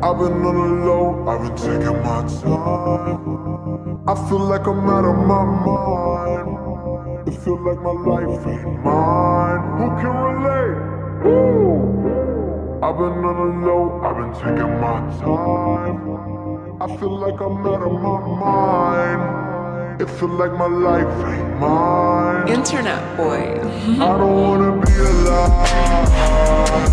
been on the low, I've been taking my time. I feel like I'm out of my mind. It feel like my life ain't mine. Who can relate? Woo! I've been on the low, I've been taking my time. I feel like I'm out of my mind. It feel like my life ain't mine. Internet boy. I don't wanna be alive.